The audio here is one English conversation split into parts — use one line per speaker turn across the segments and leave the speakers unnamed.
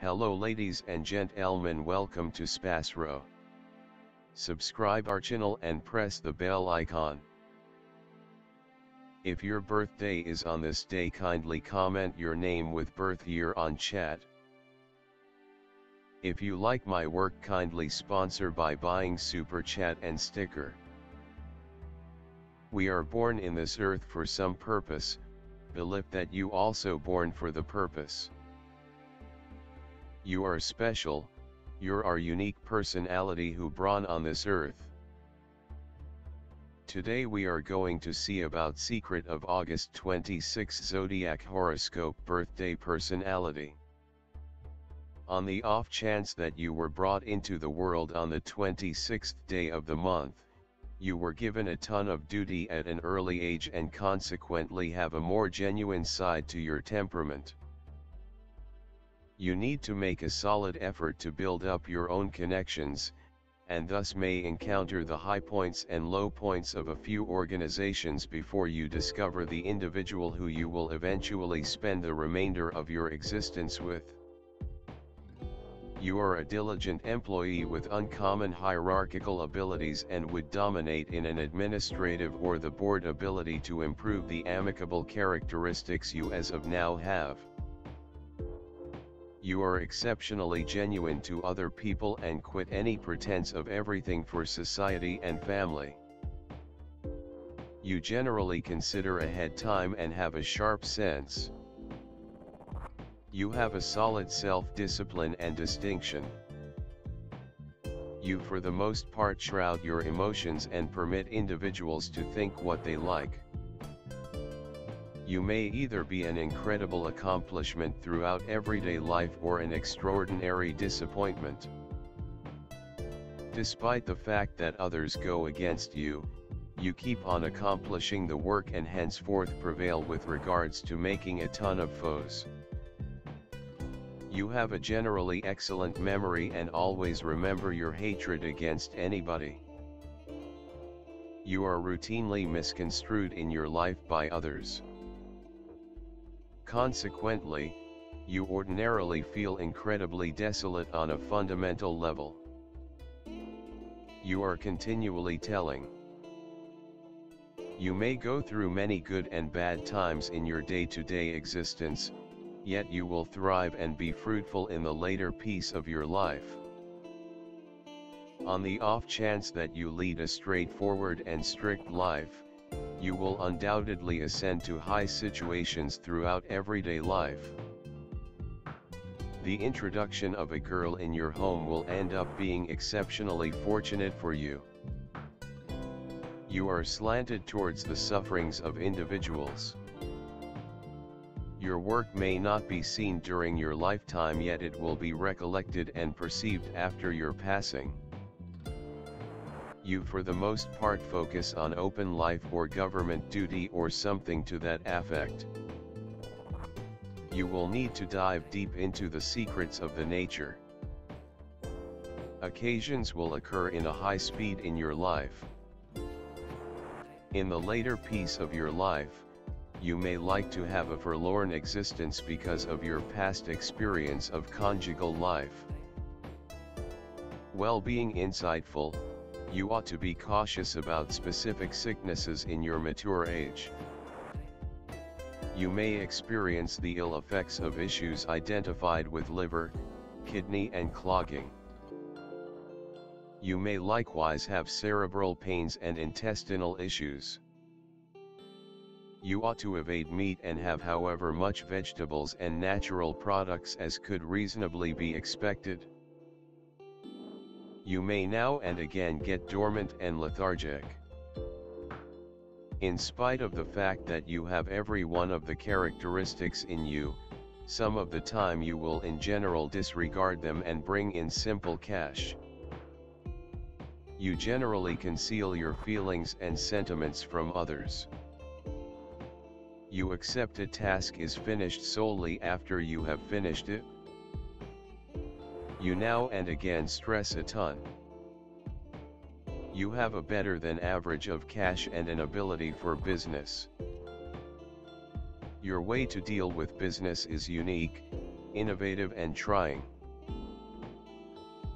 Hello ladies and gentlemen welcome to Spasro. Subscribe our channel and press the bell icon. If your birthday is on this day kindly comment your name with birth year on chat. If you like my work kindly sponsor by buying super chat and sticker. We are born in this earth for some purpose, believe that you also born for the purpose. You are special, you're our unique personality who born on this earth. Today we are going to see about secret of August 26 zodiac horoscope birthday personality. On the off chance that you were brought into the world on the 26th day of the month, you were given a ton of duty at an early age and consequently have a more genuine side to your temperament. You need to make a solid effort to build up your own connections, and thus may encounter the high points and low points of a few organizations before you discover the individual who you will eventually spend the remainder of your existence with. You are a diligent employee with uncommon hierarchical abilities and would dominate in an administrative or the board ability to improve the amicable characteristics you as of now have. You are exceptionally genuine to other people and quit any pretense of everything for society and family. You generally consider ahead time and have a sharp sense. You have a solid self-discipline and distinction. You for the most part shroud your emotions and permit individuals to think what they like. You may either be an incredible accomplishment throughout everyday life or an extraordinary disappointment. Despite the fact that others go against you, you keep on accomplishing the work and henceforth prevail with regards to making a ton of foes. You have a generally excellent memory and always remember your hatred against anybody. You are routinely misconstrued in your life by others. Consequently, you ordinarily feel incredibly desolate on a fundamental level. You are continually telling. You may go through many good and bad times in your day-to-day -day existence, yet you will thrive and be fruitful in the later piece of your life. On the off chance that you lead a straightforward and strict life, you will undoubtedly ascend to high situations throughout everyday life. The introduction of a girl in your home will end up being exceptionally fortunate for you. You are slanted towards the sufferings of individuals. Your work may not be seen during your lifetime yet it will be recollected and perceived after your passing. You for the most part focus on open life or government duty or something to that effect. You will need to dive deep into the secrets of the nature. Occasions will occur in a high speed in your life. In the later piece of your life, you may like to have a forlorn existence because of your past experience of conjugal life. Well being insightful, you ought to be cautious about specific sicknesses in your mature age. You may experience the ill effects of issues identified with liver, kidney and clogging. You may likewise have cerebral pains and intestinal issues. You ought to evade meat and have however much vegetables and natural products as could reasonably be expected. You may now and again get dormant and lethargic. In spite of the fact that you have every one of the characteristics in you, some of the time you will in general disregard them and bring in simple cash. You generally conceal your feelings and sentiments from others. You accept a task is finished solely after you have finished it. You now and again stress a ton. You have a better than average of cash and an ability for business. Your way to deal with business is unique, innovative and trying.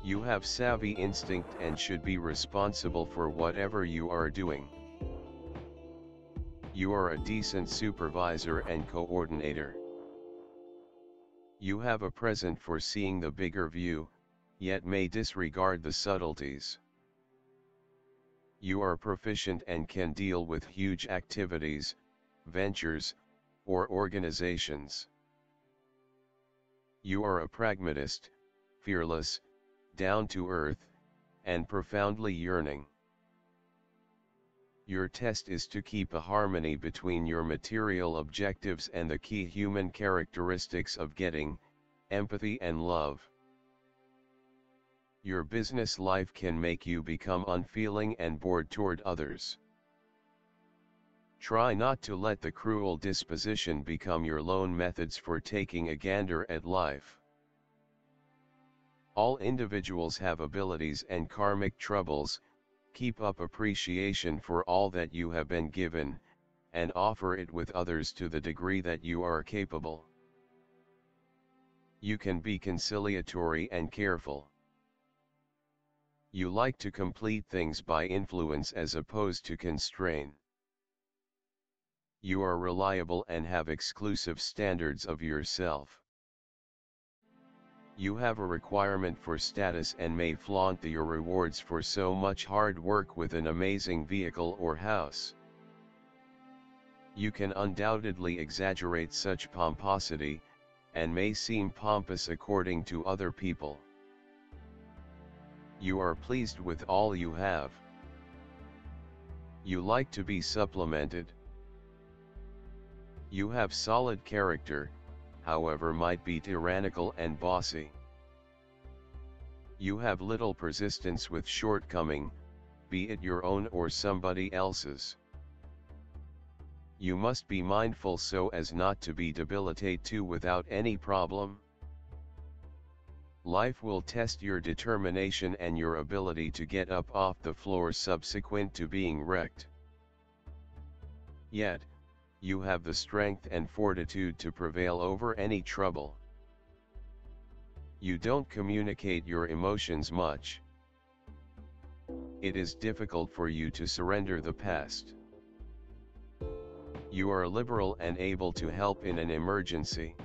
You have savvy instinct and should be responsible for whatever you are doing. You are a decent supervisor and coordinator. You have a present for seeing the bigger view, yet may disregard the subtleties. You are proficient and can deal with huge activities, ventures, or organizations. You are a pragmatist, fearless, down to earth, and profoundly yearning. Your test is to keep a harmony between your material objectives and the key human characteristics of getting, empathy and love. Your business life can make you become unfeeling and bored toward others. Try not to let the cruel disposition become your lone methods for taking a gander at life. All individuals have abilities and karmic troubles, keep up appreciation for all that you have been given, and offer it with others to the degree that you are capable. You can be conciliatory and careful. You like to complete things by influence as opposed to constrain. You are reliable and have exclusive standards of yourself. You have a requirement for status and may flaunt your rewards for so much hard work with an amazing vehicle or house. You can undoubtedly exaggerate such pomposity, and may seem pompous according to other people. You are pleased with all you have. You like to be supplemented. You have solid character, however might be tyrannical and bossy. You have little persistence with shortcoming, be it your own or somebody else's. You must be mindful so as not to be debilitate too without any problem. Life will test your determination and your ability to get up off the floor subsequent to being wrecked. Yet, you have the strength and fortitude to prevail over any trouble. You don't communicate your emotions much. It is difficult for you to surrender the past. You are liberal and able to help in an emergency.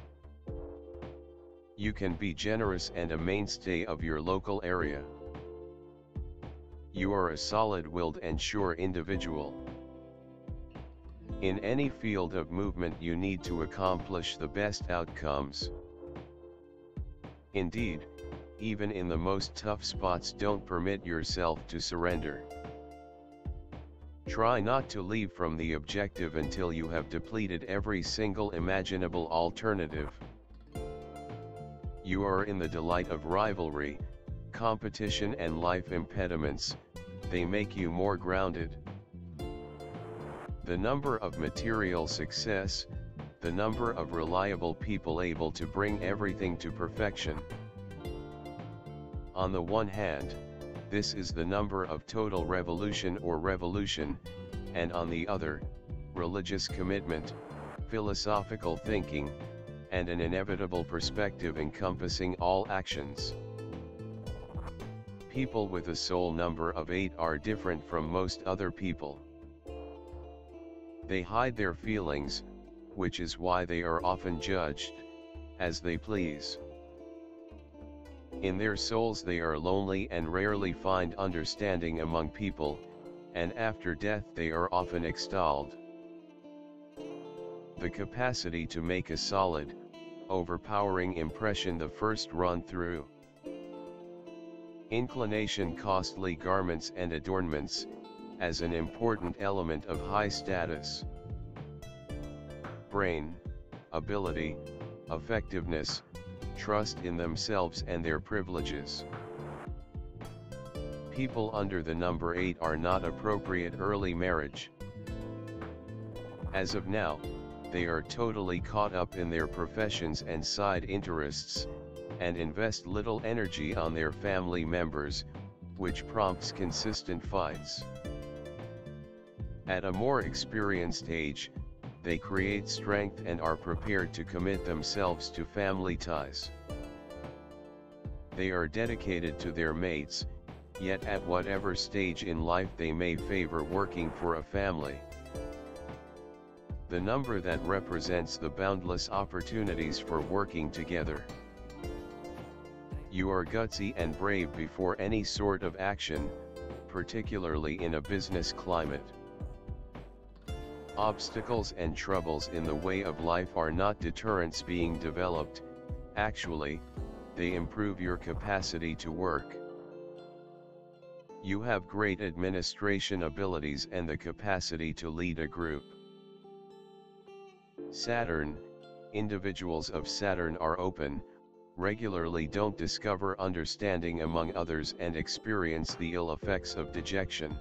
You can be generous and a mainstay of your local area. You are a solid-willed and sure individual. In any field of movement you need to accomplish the best outcomes. Indeed, even in the most tough spots don't permit yourself to surrender. Try not to leave from the objective until you have depleted every single imaginable alternative. You are in the delight of rivalry, competition and life impediments, they make you more grounded. The number of material success, the number of reliable people able to bring everything to perfection. On the one hand, this is the number of total revolution or revolution, and on the other, religious commitment, philosophical thinking, and an inevitable perspective encompassing all actions. People with a soul number of 8 are different from most other people. They hide their feelings, which is why they are often judged, as they please. In their souls they are lonely and rarely find understanding among people, and after death they are often extolled. The capacity to make a solid, overpowering impression the first run through. Inclination costly garments and adornments, as an important element of high status. Brain, ability, effectiveness, trust in themselves and their privileges. People under the number 8 are not appropriate early marriage. As of now, they are totally caught up in their professions and side interests, and invest little energy on their family members, which prompts consistent fights. At a more experienced age, they create strength and are prepared to commit themselves to family ties. They are dedicated to their mates, yet at whatever stage in life they may favor working for a family. The number that represents the boundless opportunities for working together. You are gutsy and brave before any sort of action, particularly in a business climate. Obstacles and troubles in the way of life are not deterrents being developed, actually, they improve your capacity to work. You have great administration abilities and the capacity to lead a group. Saturn, individuals of Saturn are open, regularly don't discover understanding among others and experience the ill effects of dejection.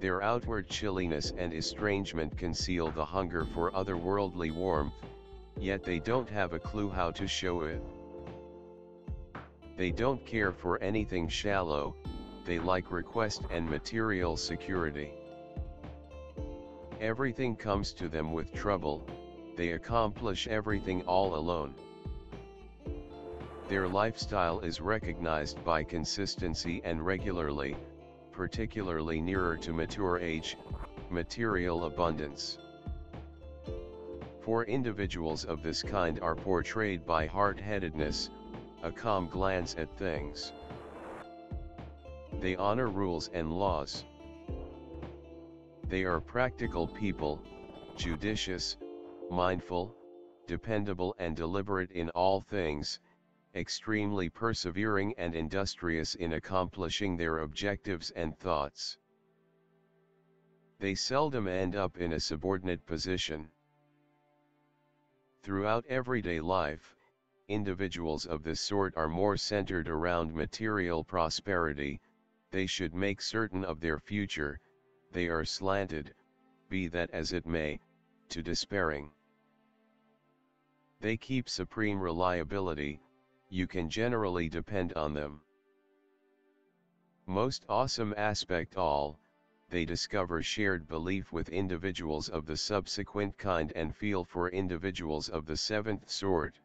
Their outward chilliness and estrangement conceal the hunger for otherworldly warmth, yet they don't have a clue how to show it. They don't care for anything shallow, they like request and material security. Everything comes to them with trouble, they accomplish everything all alone. Their lifestyle is recognized by consistency and regularly, particularly nearer to mature age, material abundance. Four individuals of this kind are portrayed by hard-headedness, a calm glance at things. They honor rules and laws. They are practical people, judicious, mindful, dependable and deliberate in all things, extremely persevering and industrious in accomplishing their objectives and thoughts. They seldom end up in a subordinate position. Throughout everyday life, individuals of this sort are more centered around material prosperity, they should make certain of their future, they are slanted, be that as it may, to despairing. They keep supreme reliability, you can generally depend on them. Most awesome aspect all, they discover shared belief with individuals of the subsequent kind and feel for individuals of the seventh sort.